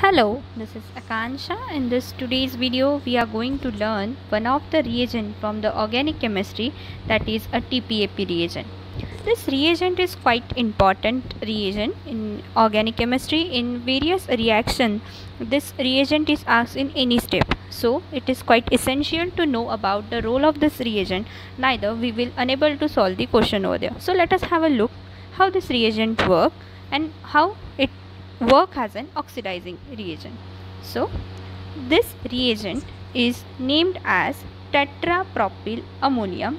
Hello, this is Aakanksha. In this today's video, we are going to learn one of the reagent from the organic chemistry that is a TPAP reagent. This reagent is quite important reagent in organic chemistry. In various reaction, this reagent is asked in any step. So it is quite essential to know about the role of this reagent. Neither we will unable to solve the question over there. So let us have a look how this reagent work and how it work as an oxidizing reagent. So this reagent is named as tetrapropyl ammonium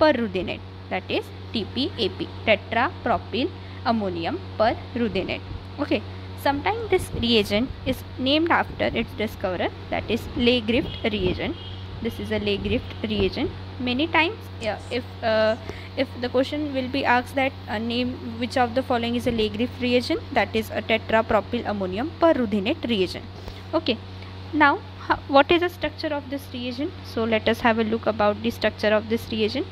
perruthenate that is TPAP tetrapropyl ammonium perruthenate. Okay, sometimes this reagent is named after its discoverer that is Ley-Griffith reagent. This is a Ley-Griffith reagent. Many times, yeah, if uh, if the question will be asked that uh, name which of the following is a Ley-Griffith reagent that is a tetrapropyl ammonium perruthenate reagent okay. Now what is the structure of this reagent so let us have a look about the structure of this reagent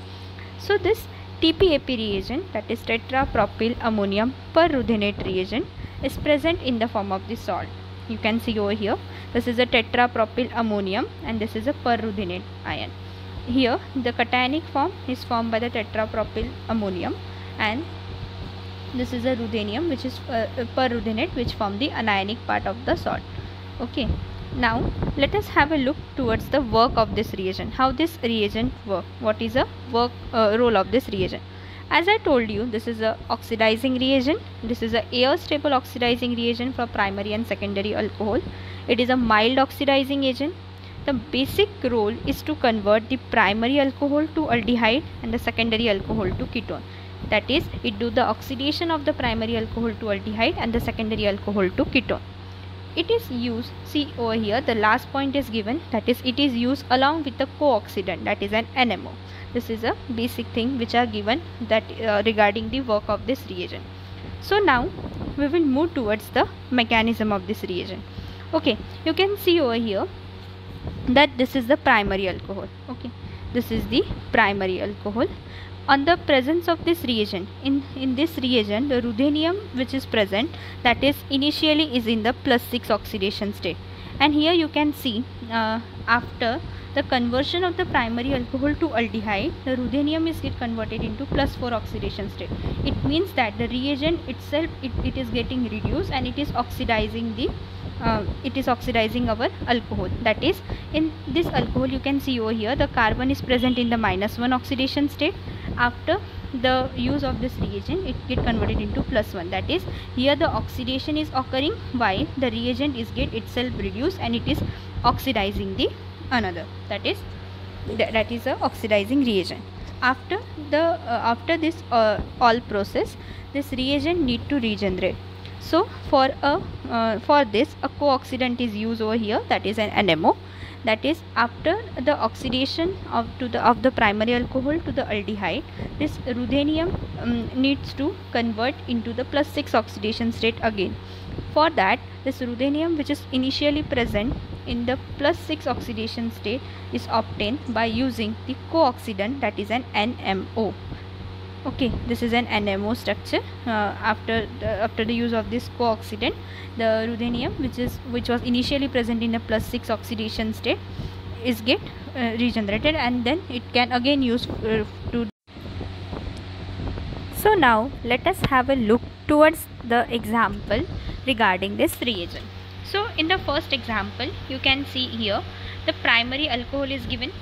so this TPAP reagent that is tetrapropyl ammonium perruthenate reagent is present in the form of the salt you can see over here. This is a tetrapropyl ammonium and this is a perruthenate ion. Here the cationic form is formed by the tetrapropyl ammonium and this is a ruthenium which is uh, perruthenate which form the anionic part of the salt. Okay. Now let us have a look towards the work of this reagent. How this reagent work? What is the work uh, role of this reagent as I told you this is a oxidizing reagent this is a air stable oxidizing reagent for primary and secondary alcohol it is a mild oxidizing agent the basic role is to convert the primary alcohol to aldehyde and the secondary alcohol to ketone. That is, it do the oxidation of the primary alcohol to aldehyde and the secondary alcohol to ketone. It is used, see over here, the last point is given, that is, it is used along with the co-oxidant, that is an NMO. This is a basic thing which are given that uh, regarding the work of this reagent. So now we will move towards the mechanism of this reagent. Okay, you can see over here that this is the primary alcohol okay this is the primary alcohol on the presence of this reagent in in this reagent the ruthenium which is present that is initially is in the plus 6 oxidation state. And here you can see uh, after the conversion of the primary alcohol to aldehyde the ruthenium is get converted into plus 4 oxidation state. It means that the reagent itself it, it is getting reduced and it is oxidizing the uh, it is oxidizing our alcohol. That is in this alcohol you can see over here the carbon is present in the minus 1 oxidation state. After the use of this reagent it get converted into plus 1 that is here the oxidation is occurring while the reagent is get itself reduced and it is oxidizing the another. That is th that is a oxidizing reagent. After the uh, after this uh, all process this reagent need to regenerate. So for a uh, for this a co-oxidant is used over here that is an NMO. That is after the oxidation of to the of the primary alcohol to the aldehyde this ruthenium um, needs to convert into the plus 6 oxidation state again. For that this ruthenium which is initially present in the plus 6 oxidation state is obtained by using the co-oxidant that is an NMO okay this is an NMO structure. Uh, after the, after the use of this co-oxidant the ruthenium which is which was initially present in the plus 6 oxidation state is get uh, regenerated and then it can again use uh, to so now let us have a look towards the example regarding this reagent so in the first example you can see here the primary alcohol is given.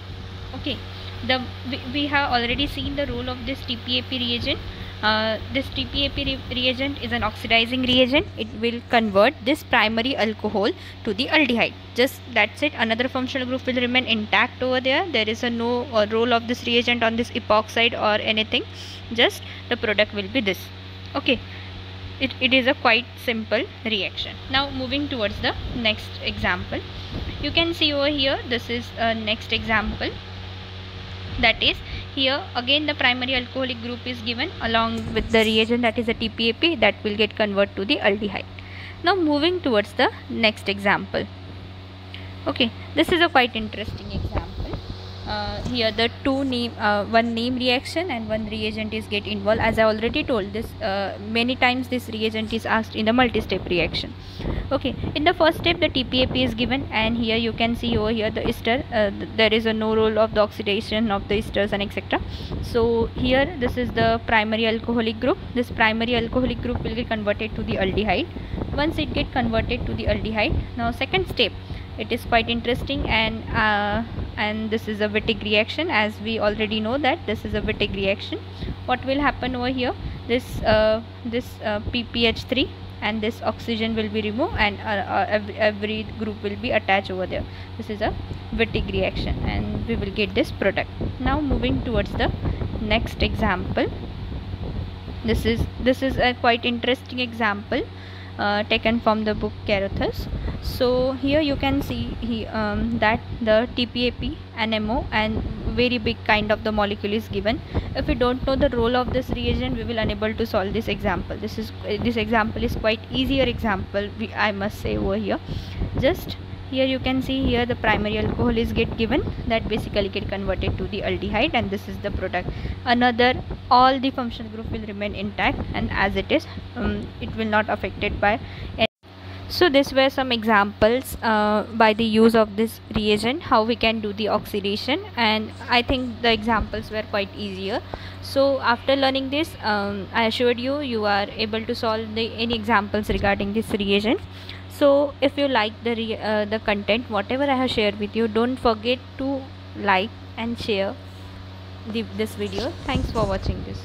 Okay the we, we have already seen the role of this TPAP reagent. Uh, this TPAP re reagent is an oxidizing reagent. It will convert this primary alcohol to the aldehyde. Just that's it. Another functional group will remain intact over there. There is a no uh, role of this reagent on this epoxide or anything. Just the product will be this. Okay it, it is a quite simple reaction now moving towards the next example you can see over here this is a next example that is here again the primary alcoholic group is given along with the reagent that is a TPAP that will get converted to the aldehyde. Now moving towards the next example. Okay, this is a quite interesting example. Uh, here the two name uh, one name reaction and one reagent is get involved. As i already told this uh, many times this reagent is asked in the multi-step reaction. Okay in the first step the tpap is given and here you can see over here the ester uh, th there is a no role of the oxidation of the esters and etc so here this is the primary alcoholic group. This primary alcoholic group will get converted to the aldehyde. Once it get converted to the aldehyde now second step it is quite interesting and uh, and this is a Wittig reaction. As we already know that this is a Wittig reaction. What will happen over here? This uh, this uh, PPH3 and this oxygen will be removed and uh, uh, every, group will be attached over there. This is a Wittig reaction and we will get this product. Now moving towards the next example. This is this is a quite interesting example uh, taken from the book Carruthers so here you can see he, um, that the TPAP NMO and very big kind of the molecule is given. If we don't know the role of this reagent we will unable to solve this example. This is this example is quite easier example we, I must say over here. Just here you can see here the primary alcohol is get given that basically get converted to the aldehyde and this is the product. Another all the functional group will remain intact and as it is um, it will not affected by so these were some examples uh, by the use of this reagent how we can do the oxidation. And i think the examples were quite easier. So after learning this um, i assured you you are able to solve the any examples regarding this reagent. So if you like the uh, the content whatever i have shared with you don't forget to like and share the, this video. Thanks for watching this